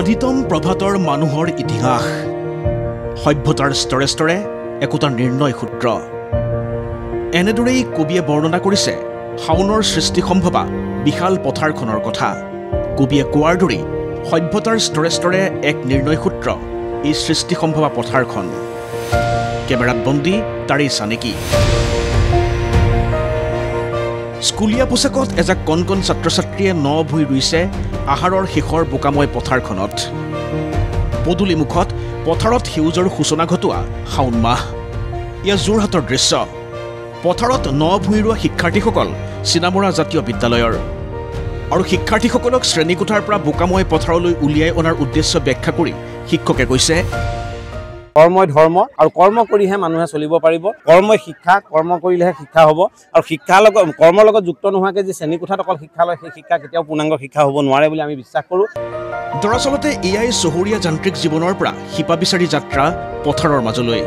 আদিতম প্ৰভাতৰ মানুহৰ ইতিহাস সভ্যতাৰ স্তৰে স্তৰে একোটা নিৰ্ণয় সূত্ৰ। এনেদৰেই কবিয়ে বৰ্ণনা কৰিছে শাওনৰ সৃষ্টিসম্ভৱা বিশাল পথাৰখনৰ কথা। কবিয়ে কোৱাৰ দৰেই সভ্যতাৰ স্তৰে স্তৰে এক নিৰ্ণয় সূত্ৰ এই সৃষ্টিসম্ভৱা পথাৰখন। কেমেৰাত বন্দী তাৰেই চানেকি। স্কুলীয়া পোছাকত এজাক কণ কণ ছাত্ৰ ছাত্ৰীয়ে ন ভুই ৰুইছে আহাৰৰ শেষৰ বোকাময় পথাৰখনত। পদূলি মুখত পথাৰত সেউজৰ সূচনা ঘটোৱা শাওণ মাহ। এয়া যোৰহাটৰ দৃশ্য। পথাৰত ন ভুই ৰোৱা শিক্ষাৰ্থীসকল চিনামৰা জাতীয় বিদ্যালয়ৰ। আৰু শিক্ষাৰ্থীসকলক শ্ৰেণীকোঠাৰ পৰা বোকাময় পথাৰলৈ উলিয়াই অনাৰ উদ্দেশ্য ব্যাখ্যা কৰি শিক্ষকে কৈছে কৰ্মই ধৰ্ম আৰু কৰ্ম কৰিহে মানুহে চলিব পাৰিব। কৰ্মই শিক্ষা কৰ্ম কৰিলেহে শিক্ষা হ'ব। আৰু শিক্ষাৰ লগত কৰ্মৰ লগত যুক্ত নোহোৱাকৈ যি শ্ৰেণীকোঠাত অকল শিক্ষা লয় সেই শিক্ষা কেতিয়াও পূৰ্ণাংগ শিক্ষা হ'ব নোৱাৰে বুলি আমি বিশ্বাস কৰোঁ। দৰাচলতে এয়াই চহৰীয়া যান্ত্ৰিক জীৱনৰ পৰা শিপা বিচাৰি যাত্ৰা পথাৰৰ মাজলৈ।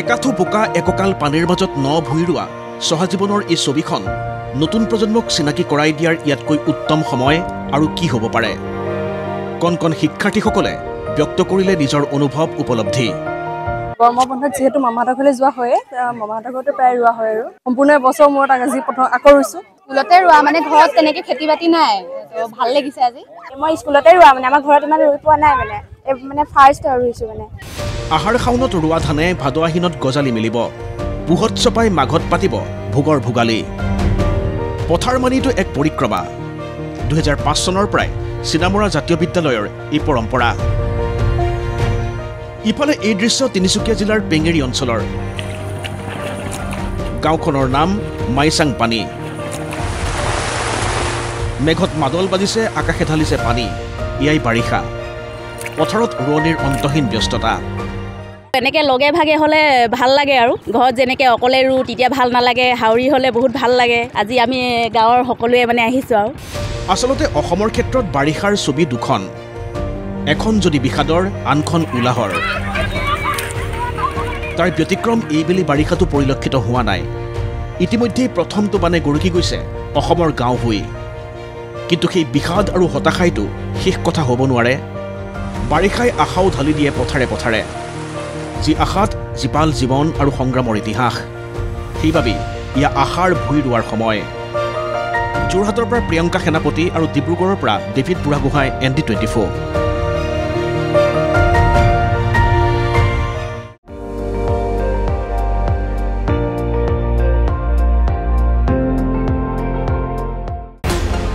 একাঠু বোকা এককাল পানীৰ মাজত ন ভুই ৰোৱা চহা জীৱনৰ এই ছবিখন নতুন প্ৰজন্মক চিনাকি কৰাই দিয়াৰ ইয়াতকৈ উত্তম সময় আৰু কি হ'ব পাৰে? কণ কণ শিক্ষাৰ্থীসকলে ব্যক্ত কৰিলে নিজৰ অনুভৱ উপলব্ধি। গৰমৰ বন্ধত যিহেতু মামাহঁতৰ ঘৰলৈ যোৱা হয়ে মামাহঁতৰ ঘৰতে প্ৰায় ৰোৱা হয় আৰু। সম্পূৰ্ণ এবছৰ মূৰত আজি প্ৰথম আকৌ ৰুইছোঁ। স্কুলতে ৰোৱা মানে ঘৰত তেনেকে খেতি বাতি নাই ত' ভাল লাগিছে আজি। মই স্কুলতে ৰোৱা মানে আমাৰ ঘৰত ইমান ৰুই পোৱা নাই মানে। মানে ফাৰ্ষ্ট ৰুইছোঁ মানে। আহাৰ শাওনত ৰোৱা ধানে ভাদ আহিনত গজালি মেলিব পুহত চপাই মাঘত পাতিব ভোগৰ ভোগালী। পথাৰ মানিটো এক পৰিক্ৰমা। দুহেজাৰ পাঁচ চনৰ পৰাই চিনামৰা জাতীয় বিদ্যালয়ৰ এই পৰম্পৰা। ইফালে এই দৃশ্য তিনিচুকীয়া জিলাৰ পেঙেৰি অঞ্চলৰ। গাঁওখনৰ নাম মাইচাং পানী মেঘত মাদল বাজিছে আকাশে ঢালিছে পানী। এয়াই বাৰিষা। পথাৰত ৰোৱনীৰ অন্তহীন ব্যস্ততা। এনেকে লগে ভাগে হ'লে ভাল লাগে আৰু। ঘৰত যেনেকে অকলে ৰুওঁ তেতিয়া ভাল নালাগে। হাউৰি হ'লে বহুত ভাল লাগে। আজি আমি গাঁৱৰ সকলোৱে মানে আহিছোঁ আৰু। আচলতে অসমৰ ক্ষেত্ৰত বাৰিষাৰ ছবি দুখন। এখন যদি বিষাদৰ আনখন উলাহৰ। তাৰ ব্যতিক্ৰম এইবেলি বাৰিষাটো পৰিলক্ষিত হোৱা নাই। ইতিমধ্যেই প্ৰথমটো বানে গৰকি গৈছে অসমৰ গাঁও হৈ। কিন্তু সেই বিষাদ আৰু হতাশাইটো শেষ কথা হ'ব নোৱাৰে। বাৰিষাই আশাও ঢালি দিয়ে পথাৰে পথাৰে। যি আশাত জীপাল জীৱন আৰু সংগ্ৰামৰ ইতিহাস। সেইবাবেই ইয়া আশাৰ ভুই ৰোৱাৰ সময়। যোৰহাটৰ পৰা প্ৰিয়ংকা সেনাপতি আৰু ডিব্ৰুগড়ৰ পৰা David Burhagohain N D twenty four.